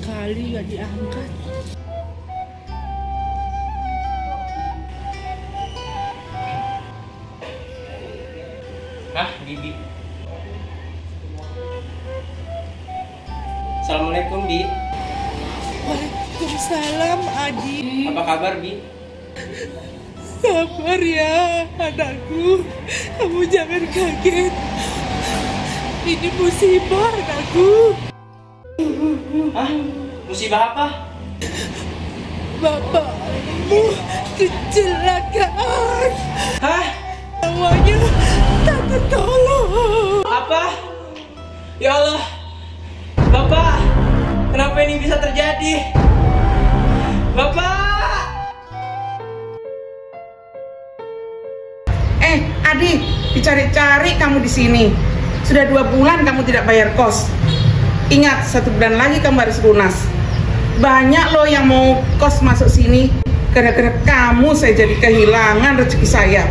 kali nggak diangkat. Hah, Bibi? Assalamualaikum, Bi. Waalaikumsalam Adi. Apa kabar, Bi? Sabar ya anakku. Kamu jangan kaget. Ini musibah anakku. Hah? Musibah apa? Bapakmu kecelakaan. Hah? Awalnya tak tertolong. Apa? Ya Allah. Bapak, kenapa ini bisa terjadi? Bapak! Eh, Adi, dicari-cari kamu di sini. Sudah dua bulan kamu tidak bayar kos. Ingat, satu bulan lagi kamu harus lunas. Banyak loh yang mau kos masuk sini. Gara-gara kamu saya jadi kehilangan rezeki saya.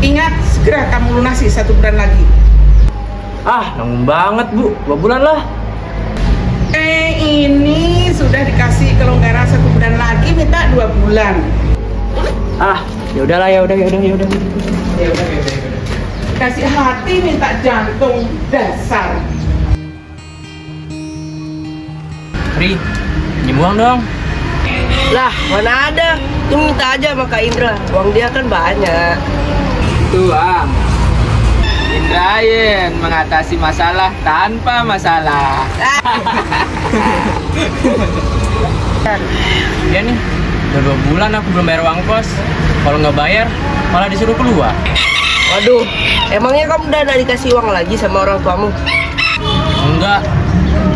Ingat, segera kamu lunasi satu bulan lagi. Ah, nanggung banget, Bu. Dua bulan lah. Eh, ini sudah dikasih kelonggaran satu bulan lagi, minta dua bulan. Ah, ya udahlah, ya udah, ya udah, ya udah. Ya udah, ya udah, ya. Kasih hati minta jantung dasar. Ri, pinjem uang dong. Lah, mana ada? Ini minta aja sama Kak Indra. Uang dia kan banyak. Tuang Indrayen mengatasi masalah tanpa masalah Iya nih, udah dua bulan aku belum bayar uang kos. Kalau nggak bayar, malah disuruh keluar. Waduh, emangnya kamu udah ada dikasih uang lagi sama orang tuamu? Enggak,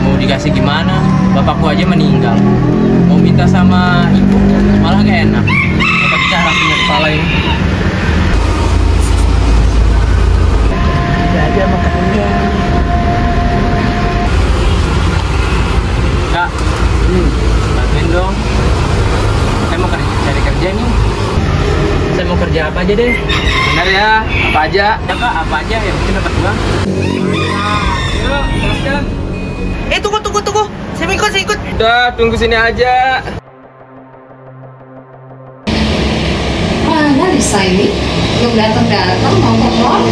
mau dikasih gimana? Bapakku aja meninggal. Mau minta sama ibu, malah gak enak. Apa cara punya kepala ini? Udah aja sama Kak hmm, bantuin dong. Saya mau kerja, cari kerja nih. Saya mau kerja apa aja deh. Bener ya, apa aja? Ya kak, apa aja yang penting dapat uang. Yuk, jelaskan Eh, tunggu, tunggu, tunggu. Saya ikut, saya ikut. Udah, tunggu sini aja Mana Lisa ini? Belum datang-datang mau kontrol?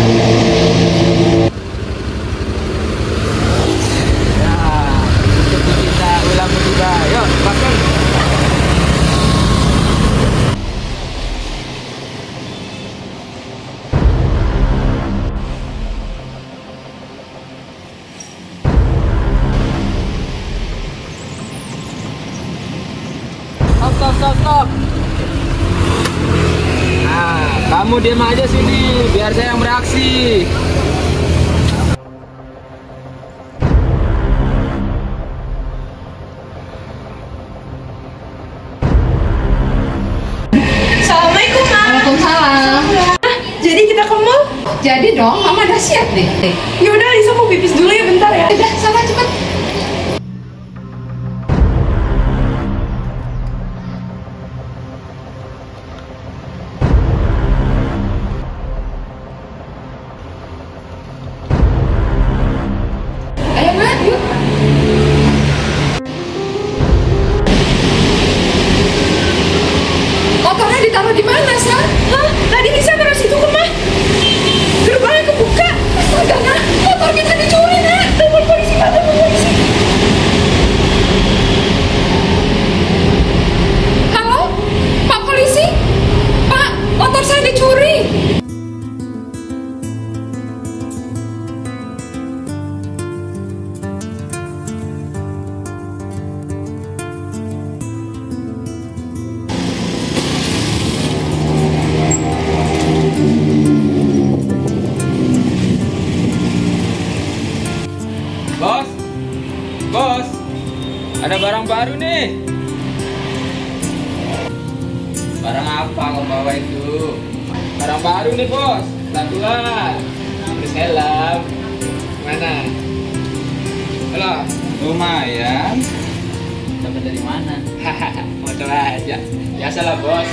Ya, seperti kita ulang juga Yuk, stop. Nah, kamu diam aja sini, biar saya yang beraksi. Assalamualaikum, Ma. Waalaikumsalam. Jadi kita ke mall? Jadi dong, Mama udah siap nih. Ya udah Lisa mau pipis dulu ya bentar ya. Udah, sana cepet. Bos, ada barang baru nih. Barang apa kau bawa itu? Barang baru nih bos, pelan-pelan. Terus helm. Mana? Halo, lumayan. Dapat dari mana? Hahaha, motor aja. Biasalah bos.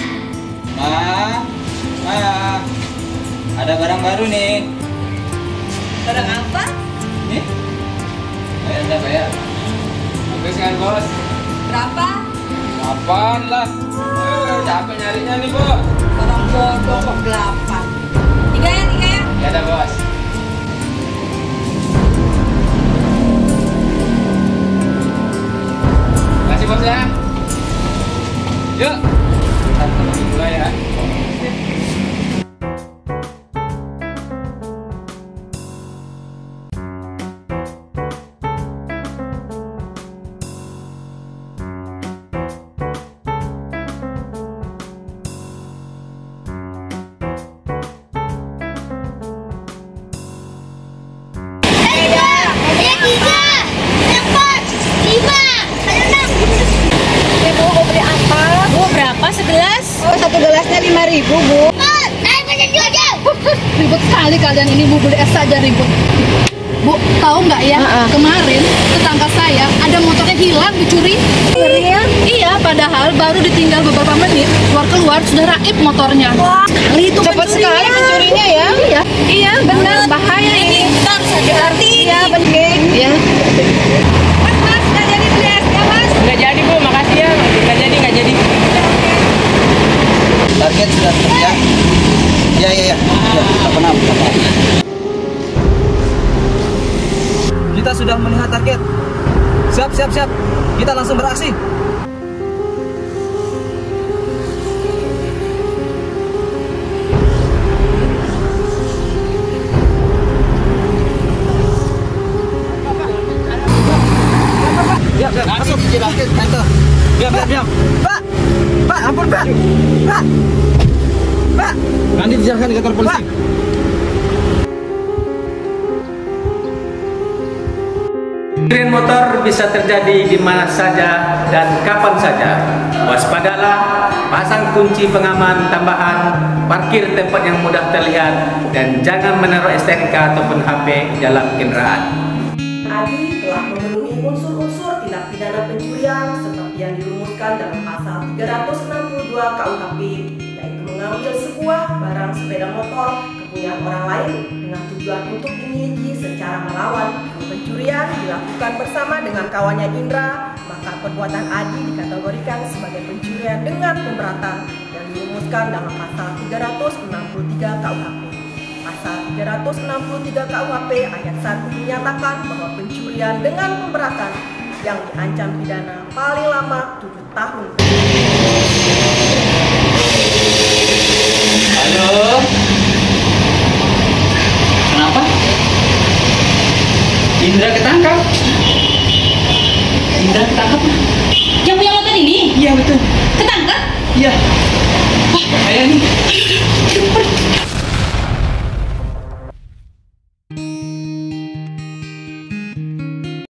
Ma, ma, ada barang baru nih. Barang apa? Nih, bayar dah bayar. Bagus kan bos? Berapa? Apaan lah? Eh, capek nyarinya nih, Bu. Orang bodoh kok delapan. Tiga ya, tiga ya. Ya ada, Bos. Makasih, Bos ya. Yuk. Kita ketemu dulu ya. Ibu mau beli apa? Bu, berapa segelas? Oh, satu gelasnya lima ribu, Bu. Ribut sekali kalian ini, Bu. Beli es saja ribut. Bu, tahu nggak ya? Kemarin tetangga saya ada motornya hilang dicuri. ya? Iya, padahal baru ditinggal beberapa menit keluar keluar sudah raib motornya. Wah, sekali itu cepat sekali pencurinya ya. Iya, iya benar bahaya ini. Kita harus hati-hati. Iya benar. Iya. Mas, mas, nggak jadi beli esnya, mas. Nggak jadi bu, makasih ya. Nggak jadi, nggak jadi. Target sudah terlihat. Ya, ya, ya. Ya, pernah. Kita sudah melihat target. Siap, siap, siap. Kita langsung beraksi. Pencurian motor bisa terjadi di mana saja dan kapan saja. Waspadalah, pasang kunci pengaman tambahan, parkir tempat yang mudah terlihat, dan jangan menaruh STNK ataupun HP dalam kendaraan. Adi telah memenuhi unsur-unsur tindak pidana pencurian seperti yang dirumuskan dalam pasal 362 KUHP yaitu mengambil sebuah barang sepeda motor kepunyaan orang lain dengan tujuan untuk dimiliki secara melawan. Pencurian dilakukan bersama dengan kawannya Indra, maka perbuatan Adi dikategorikan sebagai pencurian dengan pemberatan yang dirumuskan dalam pasal 363 KUHP. Pasal 363 KUHP ayat 1 menyatakan bahwa pencurian dengan pemberatan yang diancam pidana paling lama 7 tahun. Halo. Indra ketangkap. Indra ketangkap. Yang punya motor ini? Iya betul. Ketangkap? Iya. Wah, bahaya nih.